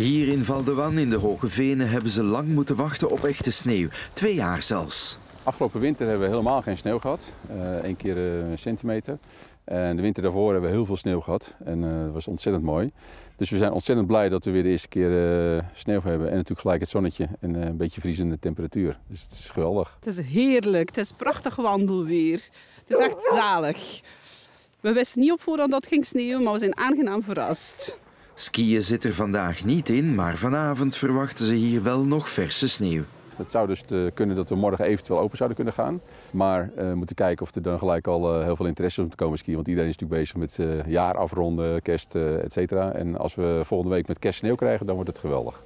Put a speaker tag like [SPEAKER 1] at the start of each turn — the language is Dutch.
[SPEAKER 1] Hier in Val de Wan in de Hoge Venen hebben ze lang moeten wachten op echte sneeuw. Twee jaar zelfs.
[SPEAKER 2] Afgelopen winter hebben we helemaal geen sneeuw gehad. Eén keer een centimeter. En de winter daarvoor hebben we heel veel sneeuw gehad. En dat was ontzettend mooi. Dus we zijn ontzettend blij dat we weer de eerste keer sneeuw hebben. En natuurlijk gelijk het zonnetje en een beetje vriezende temperatuur. Dus het is geweldig.
[SPEAKER 3] Het is heerlijk. Het is prachtig wandelweer. Het is echt zalig. We wisten niet op voorhand dat het ging sneeuwen, maar we zijn aangenaam verrast.
[SPEAKER 1] Skiën zit er vandaag niet in, maar vanavond verwachten ze hier wel nog verse sneeuw.
[SPEAKER 2] Het zou dus kunnen dat we morgen eventueel open zouden kunnen gaan. Maar we uh, moeten kijken of er dan gelijk al uh, heel veel interesse is om te komen skiën. Want iedereen is natuurlijk bezig met uh, jaar afronden, kerst, et cetera. En als we volgende week met kerst sneeuw krijgen, dan wordt het geweldig.